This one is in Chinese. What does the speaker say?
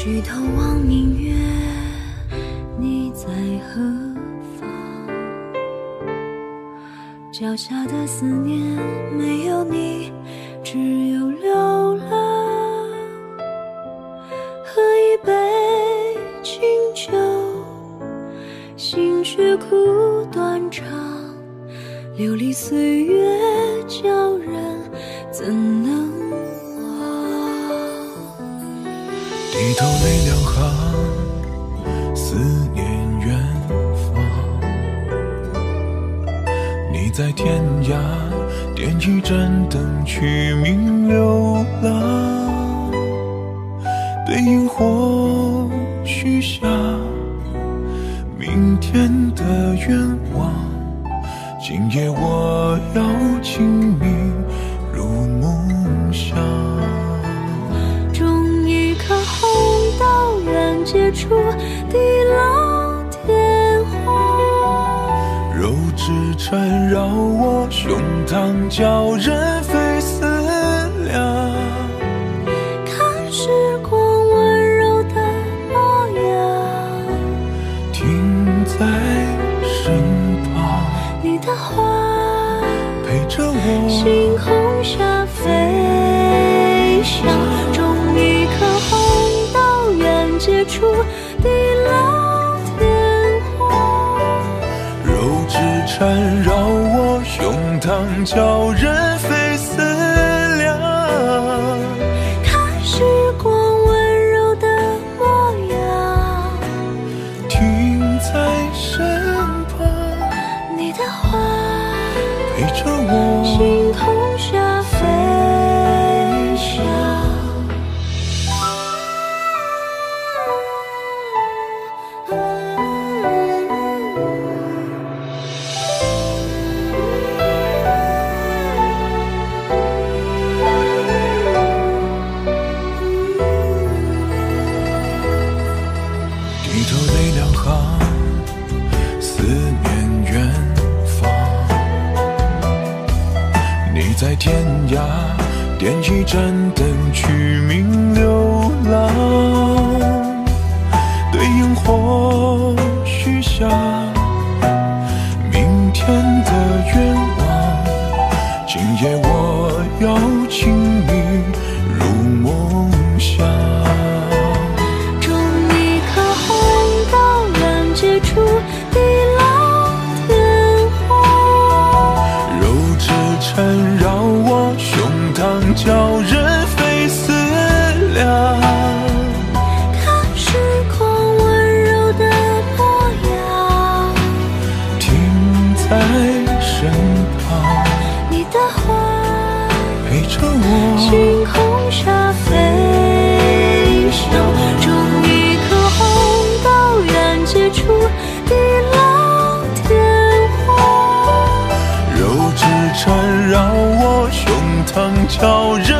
举头望明月，你在何方？脚下的思念没有你，只有流浪。喝一杯清酒，心却苦断肠。流离岁月叫人怎能低头泪两行，思念远方。你在天涯，点一盏灯，取名流浪。对萤火许下明天的愿望。今夜我肉质缠绕我胸膛，叫人费思量。看时光温柔的模样，停在身旁，你的话，陪着我。缠绕我胸膛，叫人费思量。看时光温柔的模样，停在身旁，你的话，陪着我。星空下天涯，点一盏灯，取名在身旁，你的花，陪着我。星空下飞翔。种一颗红豆，愿结出地老天荒。肉质缠绕我胸膛，叫人